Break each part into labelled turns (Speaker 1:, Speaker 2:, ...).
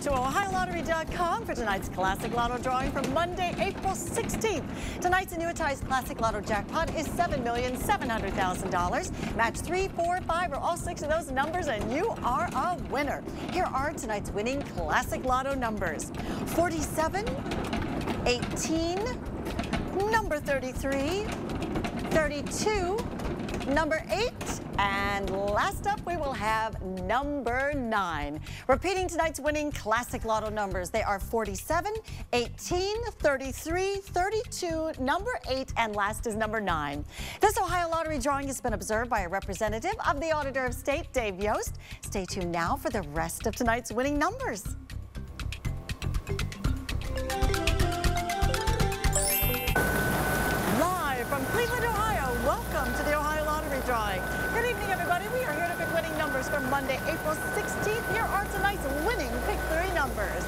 Speaker 1: to OhioLottery.com for tonight's Classic Lotto drawing for Monday, April 16th. Tonight's annuitized Classic Lotto jackpot is $7,700,000. Match 3, 4, 5, or all six of those numbers, and you are a winner. Here are tonight's winning Classic Lotto numbers. 47, 18, number 33, 32, number 8, and last up we will have number 9. Repeating tonight's winning Classic Lotto numbers, they are 47, 18, 33, 32, number 8, and last is number 9. This Ohio Lottery drawing has been observed by a representative of the Auditor of State, Dave Yost. Stay tuned now for the rest of tonight's winning numbers. For Monday, April 16th. Here are tonight's winning Pick 3 numbers.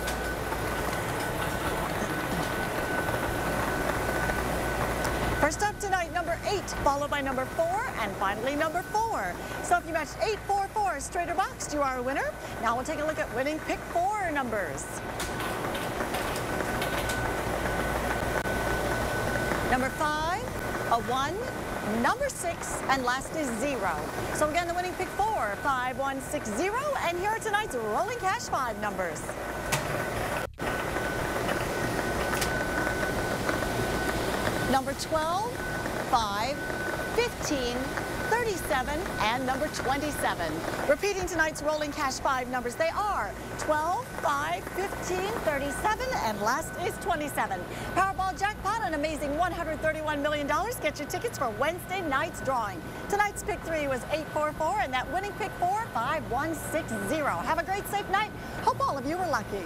Speaker 1: First up tonight, number 8, followed by number 4, and finally number 4. So if you matched 8, 4, 4, straight or boxed, you are a winner. Now we'll take a look at winning Pick 4 numbers. Number five, a one, number six, and last is zero. So again, the winning pick four, five, one, six, zero, and here are tonight's rolling cash five numbers. Number 12, 5, 15, 37, and number 27. Repeating tonight's rolling cash five numbers, they are 12, 5, 15, 37, and last is 27. Powerball jackpot, an amazing $131 million. Get your tickets for Wednesday night's drawing. Tonight's pick three was 844, and that winning pick four, 5160. Have a great, safe night. Hope all of you were lucky.